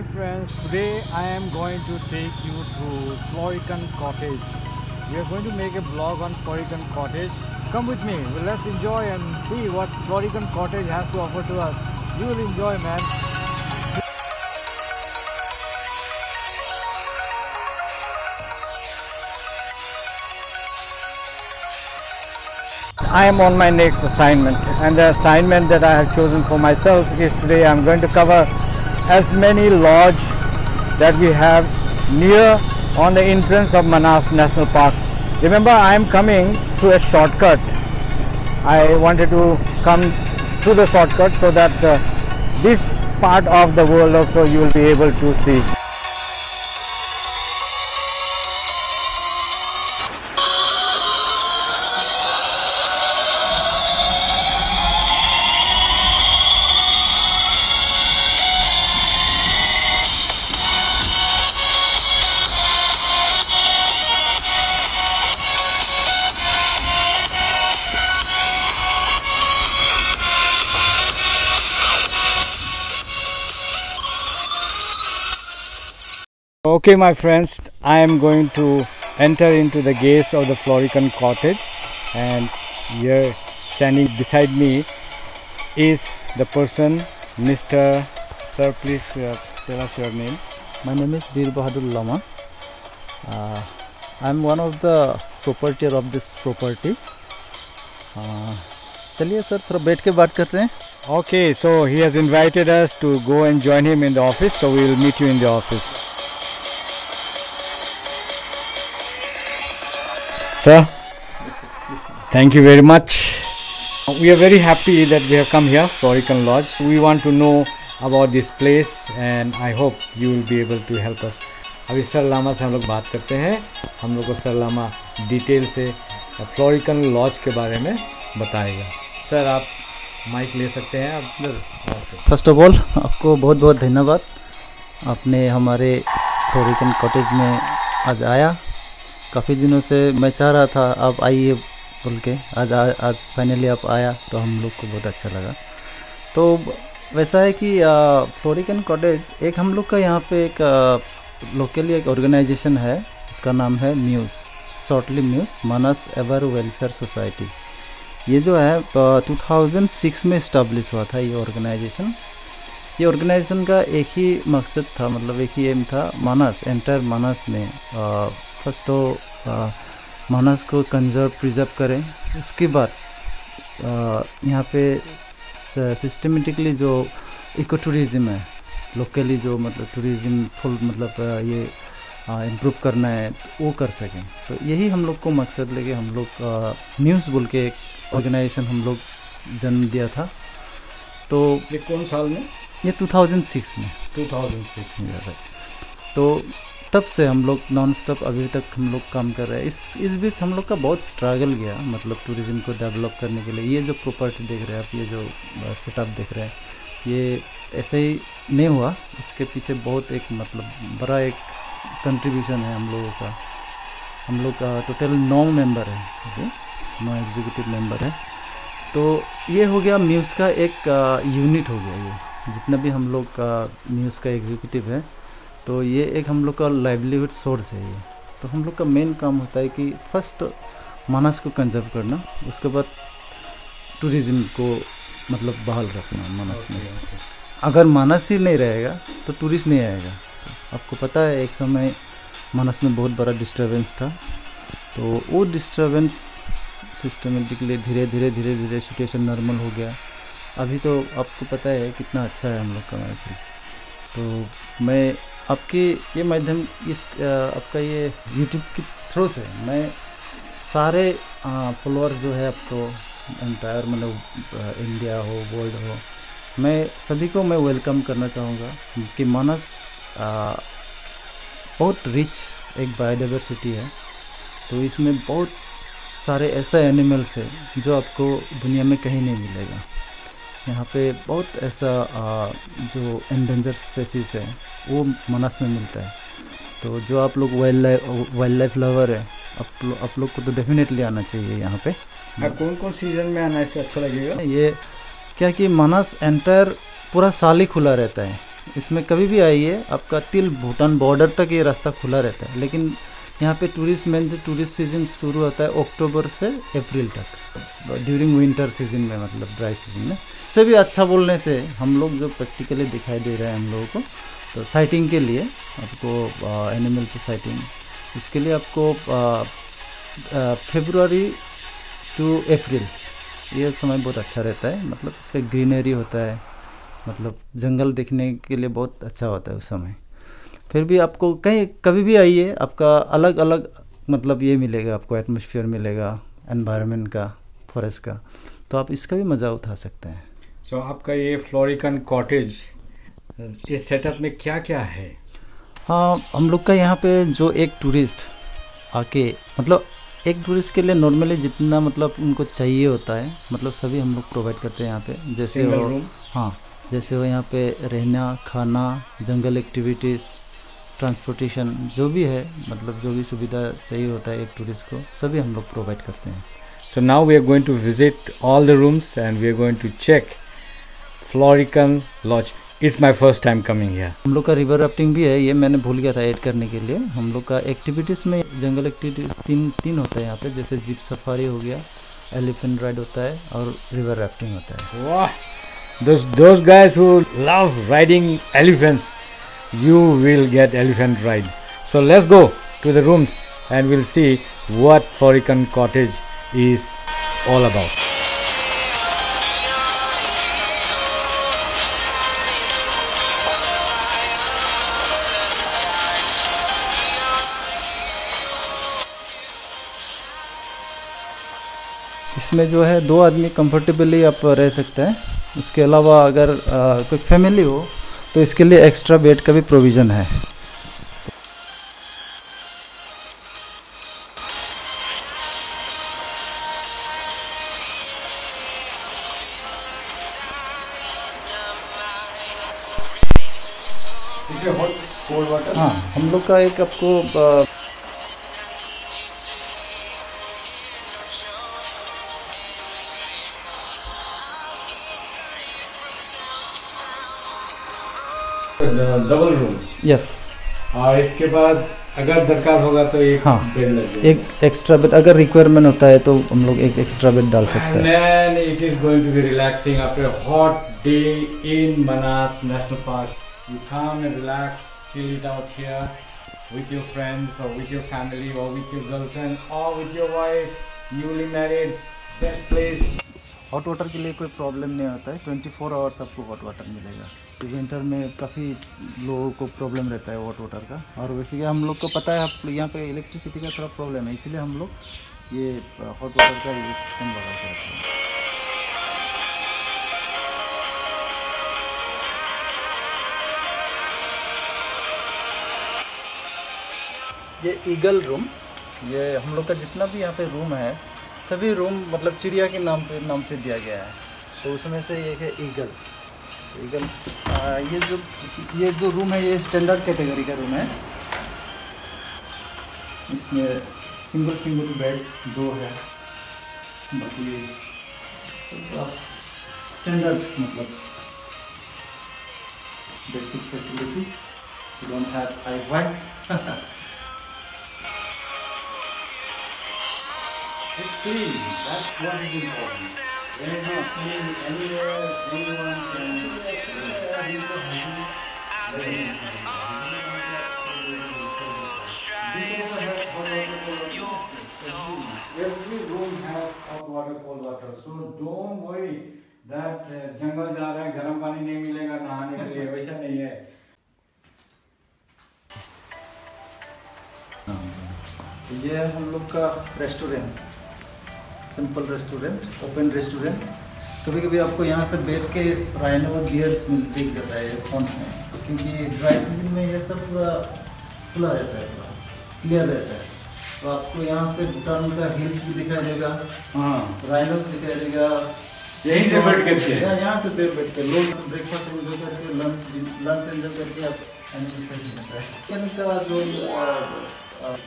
Hi friends, today I am going to take you to Florican Cottage. We are going to make a vlog on Florican Cottage. Come with me, well, let's enjoy and see what Florican Cottage has to offer to us. You will enjoy man. I am on my next assignment and the assignment that I have chosen for myself is today I'm going to cover as many lodge that we have near on the entrance of Manas National Park. Remember I am coming through a shortcut. I wanted to come through the shortcut so that uh, this part of the world also you will be able to see. Okay, my friends, I am going to enter into the gates of the Florican cottage, and here standing beside me is the person, Mr. Sir. Please uh, tell us your name. My name is Veer Bahadur Lama. Uh, I'm one of the proprietor of this property. Uh, चलिए sir थोड़ा बैठ के बात करते हैं Okay, so he has invited us to go and join him in the office, so we will meet you in the office. Sir, thank you very much. We are very happy that we have come here, Florican Lodge. We want to know about this place and I hope you will be able to help us. अभी sir Lama से हम लोग बात करते हैं हम लोग को सर लामा डिटेल से फ्लोरिकन लॉज के बारे में बताएगा सर आप माइक ले सकते हैं आप फ़र्स्ट ऑफ़ ऑल आपको बहुत बहुत धन्यवाद आपने हमारे फ्लोरिकन कॉटेज में आज आया काफ़ी दिनों से मैं चाह रहा था आप आइए बोल के। आज आ, आज फाइनली आप आया तो हम लोग को बहुत अच्छा लगा। तो वैसा है कि फ्लोरिकन कॉटेज एक हम लोग का यहाँ पे एक लोकली एक ऑर्गेनाइजेशन है। उसका नाम है MUSE shortly MUSE Manas ever welfare society ये जो है टू थाउज़ेंड सिक्स में इस्टाब्लिश हुआ था ये ऑर्गेनाइजेशन ये ऑर्गेनाइजेशन का एक ही मकसद था मतलब एक ही एम था मानस एंटायर मानस में फ़र्स्ट तो मानस को कंजर्व प्रिजर्व करें। उसके बाद यहाँ पे सिस्टमेटिकली जो इको टूरिज़म है लोकली जो मतलब टूरिज़म फुल मतलब ये इम्प्रूव करना है वो कर सकें। तो यही हम लोग को मकसद लेके हम लोग न्यूज़ बोल के एक ऑर्गेनाइजेशन हम लोग जन्म दिया था। तो ये कौन साल में? ये 2006 में। 2006 तो तब से हम लोग नॉन स्टॉप अभी तक हम लोग काम कर रहे हैं। इस इस बीच हम लोग का बहुत स्ट्रगल गया मतलब टूरिज़्म को डेवलप करने के लिए। ये जो प्रॉपर्टी देख रहे हैं आप, ये जो सेटअप देख रहे हैं, ये ऐसे ही नहीं हुआ। इसके पीछे बहुत एक मतलब बड़ा एक कंट्रीब्यूशन है हम लोगों का। हम लोग का टोटल नौ मेंबर है ओके नौ एग्जीक्यूटिव मेंबर है। तो ये हो गया म्यूज़ का एक यूनिट हो गया ये। जितना भी हम लोग का म्यूज़ का एग्जीक्यूटिव है तो ये एक हम लोग का लाइवलीहुड सोर्स है ये। तो हम लोग का मेन काम होता है कि फ़र्स्ट मानस को कंजर्व करना उसके बाद टूरिज़्म को मतलब बहाल रखना मानस में। अगर मानस ही नहीं रहेगा तो टूरिस्ट नहीं आएगा। आपको पता है एक समय मानस में बहुत बड़ा डिस्टरबेंस था। तो वो डिस्टरबेंस सिस्टमेटिकली धीरे धीरे धीरे धीरे सिचुएशन नॉर्मल हो गया। अभी तो आपको पता है कितना अच्छा है हम लोग का मैथिल तो मैं आपके ये माध्यम, इस आपका ये यूट्यूब के थ्रू से मैं सारे फॉलोअर जो है आपको एंटायर मतलब इंडिया हो वर्ल्ड हो, मैं सभी को मैं वेलकम करना चाहूँगा कि मानस बहुत रिच एक बायोडाइवर्सिटी है। तो इसमें बहुत सारे ऐसे एनिमल्स है जो आपको दुनिया में कहीं नहीं मिलेगा। यहाँ पे बहुत ऐसा जो एंडेंजर स्पेसीज है वो मानस में मिलता है। तो जो आप लोग wild life wild life lover है आप लो, आप लोग को तो डेफिनेटली आना चाहिए यहाँ पे। कौन कौन सीज़न में आना इससे अच्छा लगेगा? ये क्या कि मानस एंटायर पूरा साल ही खुला रहता है। इसमें कभी भी आइए आपका तिल भूटान बॉर्डर तक ये रास्ता खुला रहता है। लेकिन यहाँ पे टूरिस्ट मेन से टूरिस्ट सीज़न शुरू होता है अक्टूबर से अप्रैल तक। ड्यूरिंग विंटर सीज़न में मतलब ड्राई सीज़न में। इससे भी अच्छा बोलने से हम लोग जो प्रैक्टिकली दिखाई दे रहे हैं हम लोगों को तो साइटिंग के लिए आपको एनिमल से साइटिंग इसके लिए आपको फेब्रुआरी टू अप्रैल ये समय बहुत अच्छा रहता है। मतलब इसका ग्रीनरी होता है। मतलब जंगल देखने के लिए बहुत अच्छा होता है उस समय। फिर भी आपको कहीं कभी भी आइए आपका अलग अलग मतलब ये मिलेगा आपको एटमोसफियर मिलेगा एनवायरनमेंट का फॉरेस्ट का तो आप इसका भी मज़ा उठा सकते हैं। सो so, आपका ये फ्लोरिकन कॉटेज इस सेटअप में क्या क्या है? हाँ हम लोग का यहाँ पे जो एक टूरिस्ट आके मतलब एक टूरिस्ट के लिए नॉर्मली जितना मतलब उनको चाहिए होता है मतलब सभी हम लोग प्रोवाइड करते हैं यहाँ पे। जैसे हो हाँ जैसे हो यहाँ पे रहना खाना जंगल एक्टिविटीज़ ट्रांसपोर्टेशन जो भी है मतलब जो भी सुविधा चाहिए होता है एक टूरिस्ट को सभी हम लोग प्रोवाइड करते हैं। So now we are going to visit all the rooms and we are going to check Florican lodge it's my first time coming here हम लोग का रिवर राफ्टिंग भी है ये मैंने भूल गया था ऐड करने के लिए। हम लोग का एक्टिविटीज़ में जंगल एक्टिविटीज़ तीन तीन होता है यहाँ पे जैसे जीप सफारी हो गया एलिफेंट राइड होता है और रिवर राफ्टिंग होता है। वाह those those guys who love riding elephants you will get elephant ride so let's go to the rooms and we'll see what Florican cottage is all about इसमें जो है दो आदमी कंफर्टेबली आप रह सकते हैं उसके अलावा अगर आ, कोई फैमिली हो तो इसके लिए एक्स्ट्रा बेड का भी प्रोविज़न है। हाँ हम लोग का एक आपको डबल रूम यस और इसके बाद अगर दरकार होगा तो एक हाँ बेड लग एक एक्स्ट्रा बेड अगर रिक्वायरमेंट होता है तो हम लोग एक एक्स्ट्रा बेड डाल सकते हैं। Man it is going to be relaxing after hot day in Manas national park you come and relax it out here with your friends or with your family or with your girlfriend or with your wife. Newly married best place. Hot water के लिए कोई problem नहीं होता है। Twenty four hours आपको hot water मिलेगा। तो winter में काफ़ी लोगों को प्रॉब्लम रहता है हॉट वाटर का। और वैसे कि हम लोग को पता है, आप यहाँ पे इलेक्ट्रिसिटी का थोड़ा प्रॉब्लम है। इसलिए हम लोग ये हॉट वाटर का कम लगा करते हैं। ये ईगल रूम ये हम लोग का जितना भी यहाँ पे रूम है सभी रूम मतलब चिड़िया के नाम पे नाम से दिया गया है। तो उसमें से एक है ईगल। ईगल ये जो ये जो रूम है, ये स्टैंडर्ड कैटेगरी का रूम है। इसमें सिंगल सिंगल बेड दो है। बाकी स्टैंडर्ड मतलब basic facility don't have I Y It's clean. That's what is important. When it's not clean anywhere, anyone can Every room has hot water, cold water. So don't worry that जंगल जा रहा है गर्म पानी नहीं मिलेगा नहाने के लिए वैसा नहीं है ये हम लोग का restaurant simple restaurant open restaurant कभी कभी आपको यहाँ से बैठ के राइनो और बियर्स मिल दिख जाता है फ्रंट में क्योंकि ड्राई सीज़न में ये सब पूरा खुला रहता है पूरा क्लियर रहता है। तो आपको यहाँ से भूटान का हिल्स भी दिखाई देगा हाँ। राइनो दिखाई देगा। यहीं से बैठ करके। यहाँ से बैठ बैठ के लोग ब्रेकफास्ट एंजॉय करके लंच लंच एंजॉय करके आप जो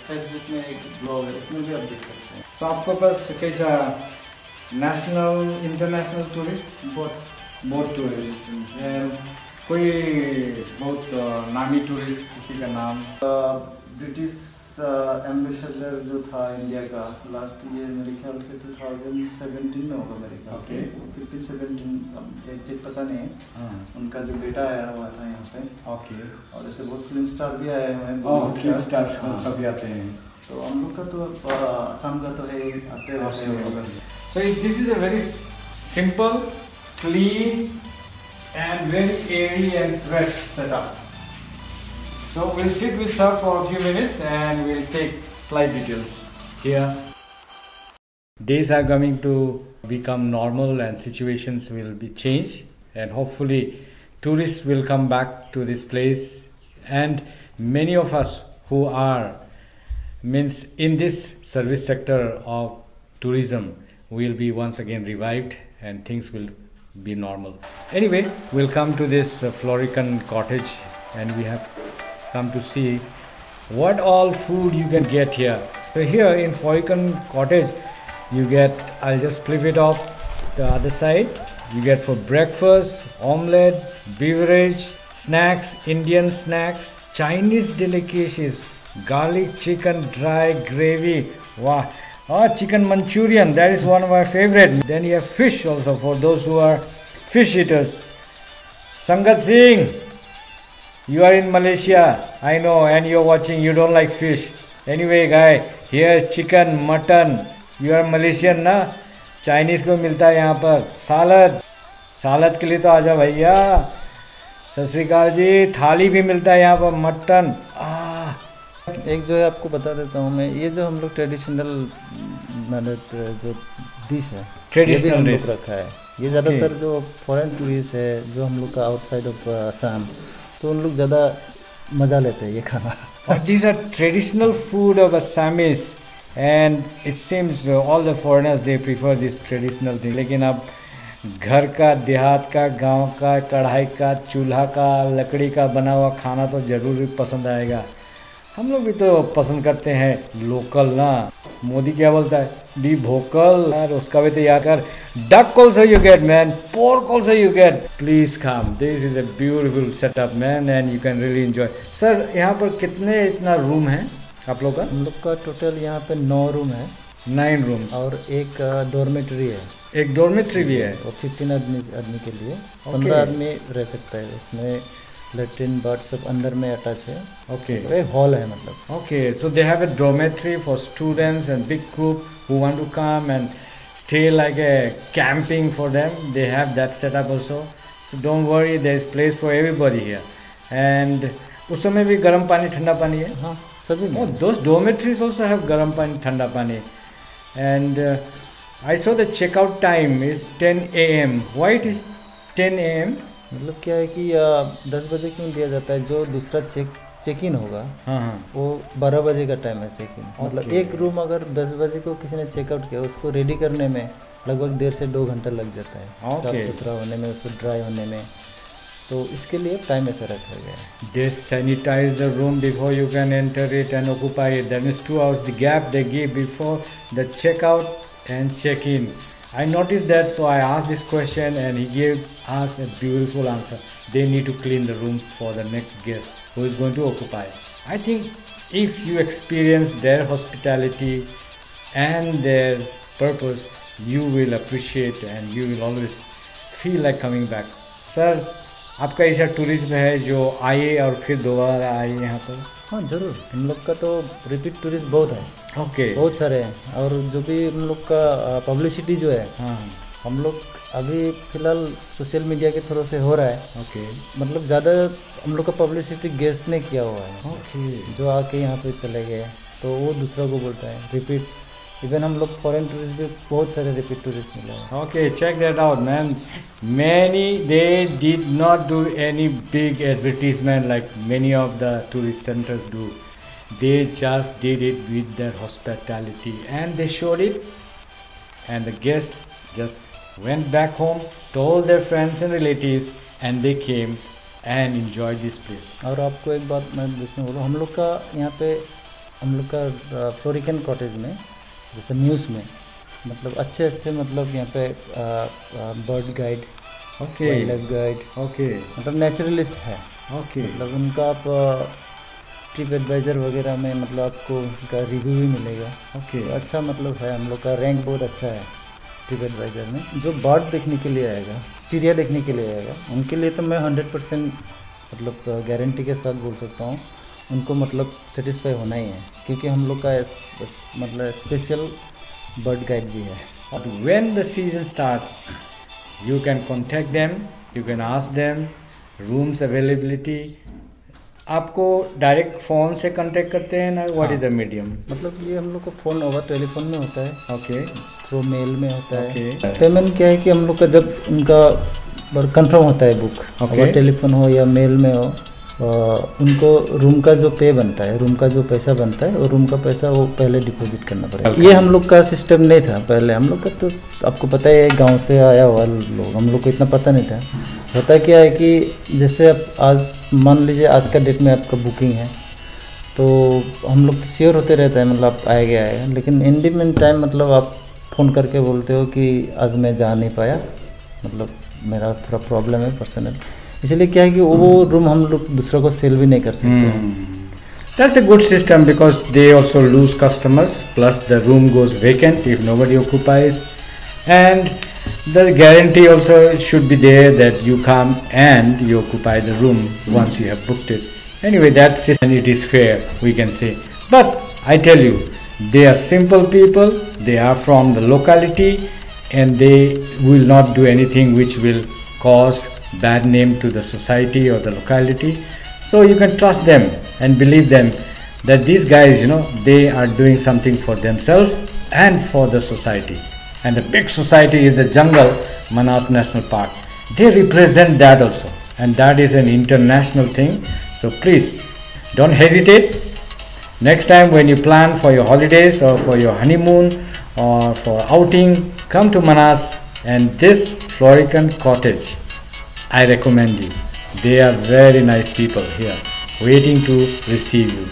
फेसबुक में एक ब्लॉग है उसमें भी आप देख सकते हैं। तो आपके पास कैसा national international tourist both both tourist कोई बहुत नामी टूरिस्ट किसी का नाम? ब्रिटिश एम्बेसडर जो था इंडिया का लास्ट ईयर मेरे ख्याल से 2017 में होगा मेरे ख्याल से। फिफ्टीन सेवेंटीन एग्जैक्ट पता नहीं है। हाँ। उनका जो बेटा आया हुआ था यहाँ पे। ओके और ऐसे बहुत फ़िल्म स्टार भी आए हुए हैं फ़िल्म स्टार। स्टार हाँ। सभी आते हैं। So this is a very simple, clean and very airy and fresh setup. So we'll sit with her for a few minutes and we'll take slight details here. Days are coming to become normal and situations will be changed and hopefully tourists will come back to this place and many of us who are means in this service sector of tourism will be once again revived and things will be normal. Anyway we'll come to this uh, florican cottage and we have come to see what all food you can get here. So here in florican cottage you get i'll just flip it off the other side. You get for breakfast omelette beverage snacks indian snacks chinese delicacies garlic chicken dry gravy wow oh chicken manchurian that is one of my favorite then you have fish also for those who are fish eaters sangat singh you are in malaysia i know and you're watching you don't like fish anyway guy here's chicken mutton you are malaysian ना Chinese को मिलता है यहाँ पर सालद सालद के लिए तो आजा भैया सत श्रीकाल जी थाली भी मिलता है यहाँ पर मटन आ एक जो है आपको बता देता हूँ मैं ये जो हम लोग ट्रेडिशनल मतलब जो डिश है ट्रेडिशनल. लोग रखा है। ये ज़्यादातर जो। फॉरेन टूरिस्ट है जो हम लोग का आउटसाइड ऑफ़ आसाम तो उन लोग ज़्यादा मज़ा लेते हैं ये खाना। these are traditional food of Assamese and it seems uh, all the foreigners they prefer this traditional लेकिन अब घर का देहात का गाँव का कढ़ाई का चूल्हा का लकड़ी का बना हुआ खाना तो ज़रूर पसंद आएगा। हम लोग भी तो पसंद करते हैं लोकल ना। मोदी क्या बोलता है? बी भोकल यार उसका भी तो याद कर। Duck also you get man pork also you get please come this is a beautiful setup man and you can really enjoy sir यहाँ पर कितने इतना रूम है आप लोग का? हम लोग का टोटल यहाँ पे नौ रूम है। नाइन रूम और एक डॉर्मेटरी है। एक डोरमेट्री भी है? और फिफ्टीन आदमी आदमी के लिए। पंद्रह आदमी रह सकता है। उसमें लेट्रिन बाथ सब अंदर में अटैच है ओके तो एक हॉल है मतलब Okay, so they have a dormitory for students and big group who want to come and stay like a camping for them. They have that setup also. So don't worry, there is place for everybody here. And उस समय भी गर्म पानी ठंडा पानी है हाँ सभी में Oh, those dormitories also have garam pani, thanda pani. And uh, I saw the checkout time is 10 a.m. Why it is 10 a.m.? मतलब क्या है कि आ, दस बजे क्यों दिया जाता है? जो दूसरा चेक चेक इन होगा हाँ हाँ। वो बारह बजे का टाइम है चेक इन मतलब एक रूम अगर दस बजे को किसी ने चेकआउट किया उसको रेडी करने में लगभग डेढ़ से दो घंटा लग जाता है। साफ़ सुथरा होने में उसको ड्राई होने में। तो इसके लिए टाइम ऐसा रखा गया है। They sanitize the room before you can enter it and occupy it. That means two hours the gap they give before the checkout and check-in. I noticed that, so I asked this question and he gave us a beautiful answer. They need to clean the room for the next guest who is going to occupy. I think if you experience their hospitality and their purpose, you will appreciate and you will always feel like coming back. Sir, आपका ऐसा tourism है जो आए और फिर दोबारा आए यहाँ पर हाँ जरूर हम लोग का तो रिपीट टूरिस्ट बहुत है ओके okay. बहुत सारे हैं और जो भी हम लोग का पब्लिसिटी जो है हाँ हम लोग अभी फ़िलहाल सोशल मीडिया के थ्रू से हो रहा है ओके okay. मतलब ज़्यादा हम लोग का पब्लिसिटी गेस्ट ने किया हुआ है ओके okay. जो आके यहाँ पे चले गए तो वो दूसरा को बोलता है रिपीट इवन हम लोग फॉरेन टूरिस्ट भी बहुत सारे रिपीट टूरिस्ट मिले हैं okay check that out man. Many they did not do any big advertisement like many of the tourist centres do. They just did it with their hospitality and they showed it, and the guest just went back home, told their friends and relatives, and they came and enjoyed this place. और आपको एक बात मैं जिसमें बोलूँ हम लोग का यहाँ पे हम लोग का फ्लोरिकन कॉटेज में जैसे न्यूज़ में मतलब अच्छे अच्छे मतलब यहाँ पे bird guide okay wildlife guide okay मतलब नेचुरलिस्ट है ओके मतलब उनका आप ट्रिप एडवाइज़र वगैरह में मतलब आपको उनका रिव्यू भी मिलेगा। ओके तो अच्छा मतलब है हम लोग का रैंक बहुत अच्छा है ट्रिप एडवाइज़र में। जो बर्ड देखने के लिए आएगा चिड़िया देखने के लिए आएगा उनके लिए तो मैं हंड्रेड परसेंट मतलब गारंटी के साथ बोल सकता हूँ उनको मतलब सेटिस्फाई होना ही है। क्योंकि हम लोग का मतलब स्पेशल बर्ड गाइड भी है। when the season starts you can contact them you can ask them rooms availability आपको डायरेक्ट फ़ोन से कांटेक्ट करते हैं ना? व्हाट इज़ द मीडियम मतलब ये हम लोग का फ़ोन होगा टेलीफोन में होता है। ओके थ्रू मेल में होता है. पेमेंट क्या है कि हम लोग का जब उनका कंफर्म होता है बुक Okay. टेलीफोन हो या मेल में हो अ, उनको रूम का जो पे बनता है रूम का जो पैसा बनता है वो रूम का पैसा वो पहले डिपॉजिट करना पड़ेगा। Okay. ये हम लोग का सिस्टम नहीं था पहले। हम लोग का तो आपको पता है गाँव से आया हुआ लोग हम लोग को इतना पता नहीं था। होता क्या है कि जैसे आप आज मान लीजिए आज का डेट में आपका बुकिंग है तो हम लोग श्योर होते रहते हैं मतलब आप आएगा आएगा लेकिन इन इन टाइम मतलब आप फ़ोन करके बोलते हो कि आज मैं जा नहीं पाया मतलब मेरा थोड़ा प्रॉब्लम है पर्सनल इसलिए क्या है कि वो रूम हम लोग दूसरों को सेल भी नहीं कर सकते। हैं That's a good system because they also lose customers. Plus, the room goes vacant if nobody occupies, and the guarantee also should be there that you come and you occupy the room once you have booked it. Anyway, that system it is fair, we can say. But I tell you, they are simple people. They are from the locality, and they will not do anything which will cause bad name to the society or the locality. So you can trust them and believe them that these guys, you know, they are doing something for themselves and for the society. And the big society is the jungle, Manas National Park. They represent that also, and that is an international thing. So please don't hesitate. Next time when you plan for your holidays or for your honeymoon or for outing, come to Manas and this Florican cottage. I recommend you. They are very nice people here, waiting to receive you.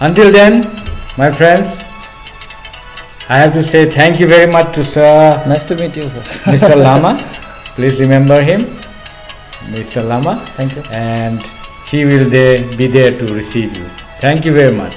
Until then, my friends, I have to say thank you very much to sir. Nice to meet you, sir. Mr. Lama. Please remember him, Mr. Lama. Thank you. And he will there, be there to receive you. Thank you very much.